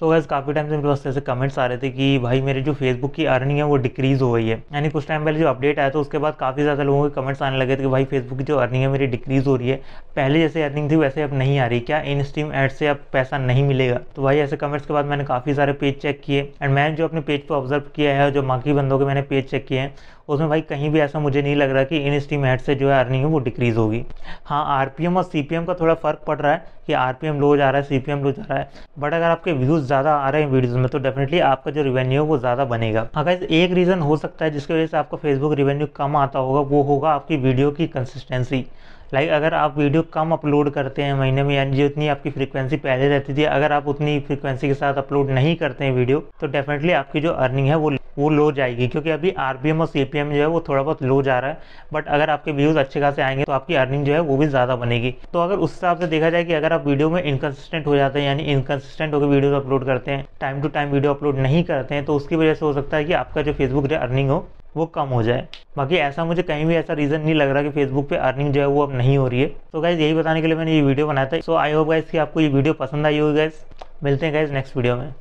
सो so gas काफ़ी time से मेरे पास ऐसे कमेंट्स आ रहे थे कि भाई मेरे जो फेसबुक की अर्निंग है वो डिक्रीज़ हो गई है। यानी कुछ टाइम पहले जो अपडेट आया तो उसके बाद काफ़ी ज़्यादा लोगों के कमेंट्स आने लगे थे कि भाई फेसबुक की जो अर्निंग है मेरी डिक्रीज़ हो रही है। पहले जैसे अर्निंग थी, वैसे अब नहीं आ रही। क्या इन स्ट्रीम एड से अब पैसा नहीं मिलेगा? तो भाई ऐसे कमेंट्स के बाद मैंने काफ़ी सारे पेज चेक किए। एंड मैंने जो अपने पेज पर ऑब्ज़र्व किया है, जो बाकी बंदों के मैंने पेज चेक किए हैं उसमें भाई कहीं भी ऐसा मुझे नहीं लग रहा कि इन स्ट्रीम एड से जो है अर्निंग है वो डिक्रीज़ होगी। हाँ आरपीएम और सीपीएम का थोड़ा फ़र्क पड़ रहा है कि आरपीएम लो जा रहा है सीपीएम लो जा रहा है। बट अगर आपके व्यूज़ ज़्यादा आ रहे हैं वीडियोज़ में तो डेफिनेटली आपका जो रिवेन्यू है वो ज़्यादा बनेगा। अगर एक रीज़न हो सकता है जिसकी वजह से आपका फेसबुक रिवेन्यू कम आता होगा, वो होगा आपकी वीडियो की कंसिस्टेंसी लाइक like, अगर आप वीडियो कम अपलोड करते हैं महीने में, यानी जितनी आपकी फ्रीक्वेंसी पहले रहती थी, अगर आप उतनी फ्रीक्वेंसी के साथ अपलोड नहीं करते हैं वीडियो तो डेफिनेटली आपकी जो अर्निंग है वो वो लो जाएगी, क्योंकि अभी आर और सीपीएम जो है वो थोड़ा बहुत लो जा रहा है बट अगर आपके व्यूज़ अच्छे खासे आएँगे तो आपकी अर्निंग जो है वो भी ज़्यादा बनेगी। तो अगर उस हिसाब से देखा जाए कि अगर आप वीडियो में इनकन्सिस्टेंट हो जाते हैं, यानी इनकन्सिस्टेंट होकर वीडियोज़ अपलोड करते हैं time to time video upload नहीं करते हैं तो उसकी वजह से हो सकता है कि आपका जो फेसबुक जो अर्निंग हो, वो कम हो जाए। बाकी ऐसा मुझे कहीं भी ऐसा रीज़न नहीं लग रहा कि फेसबुक पे अर्निंग जो है वो अब नहीं हो रही है। तो गाइज़ यही बताने के लिए मैंने ये वीडियो बनाया था। सो आई होप गाइज़ कि आपको ये वीडियो पसंद आई होगी गाइज़ मिलते हैं गाइज़ नेक्स्ट वीडियो में।